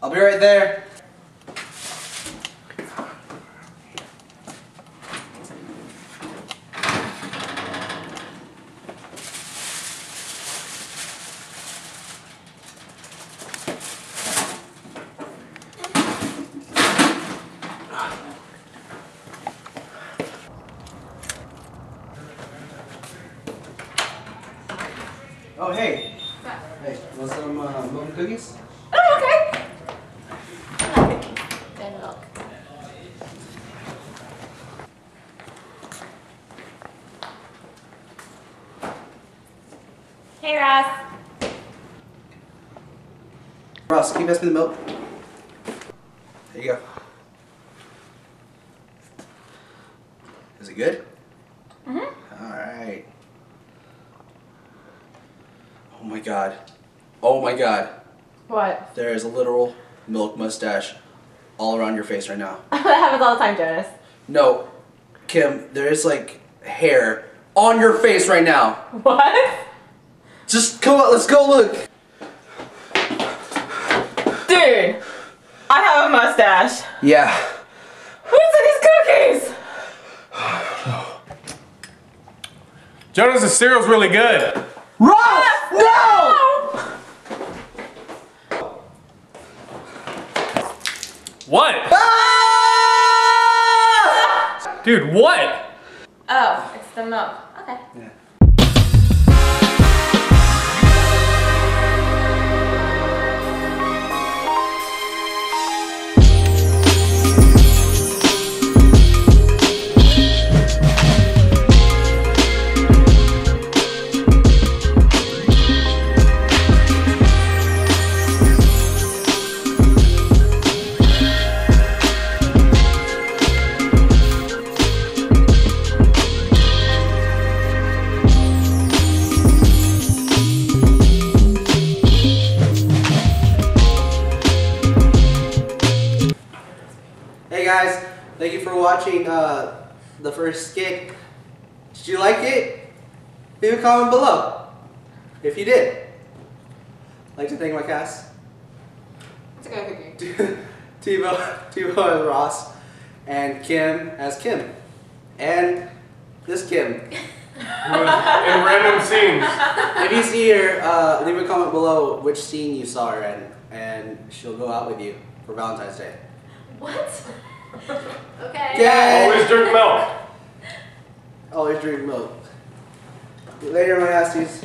I'll be right there. Oh hey. Hey, want some uh, cookies? Oh, okay. Then look. Hey, Ross. Ross, can you pass me the milk? There you go. Is it good? Mm-hmm. Alright. Oh my god. Oh my god. What? There is a literal milk mustache all around your face right now. that happens all the time, Jonas. No, Kim, there is like hair on your face right now. What? Just come on, let's go look. Dude, I have a mustache. Yeah. Who took these cookies? Jonas' the cereal's really good. Ross! No! What? Ah! Dude, what? Oh, it's the milk. Okay. Yeah. Guys, thank you for watching uh, the first skit. Did you like it? Leave a comment below if you did. I'd like to thank my cast. It's a good cookie. T-Vo, T-Vo as Ross, and Kim as Kim, and this Kim. In random scenes. If you see her, uh, leave a comment below which scene you saw her in, and she'll go out with you for Valentine's Day. What? Okay. Yeah. Always drink milk. Always drink milk. Later, my asties.